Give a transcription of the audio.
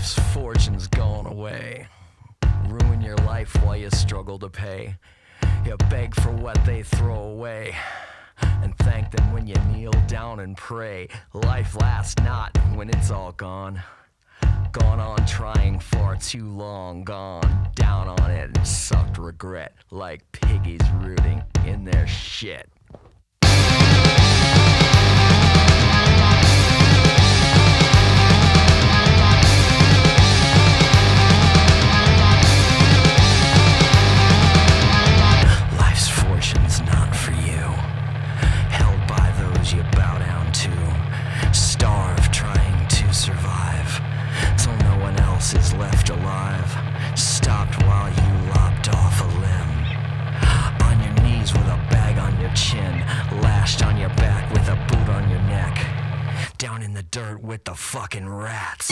Life's fortune's gone away. Ruin your life while you struggle to pay. You beg for what they throw away. And thank them when you kneel down and pray. Life lasts not when it's all gone. Gone on trying far too long. Gone down on it and sucked regret like piggies rooting in their shit. Down in the dirt with the fucking rats.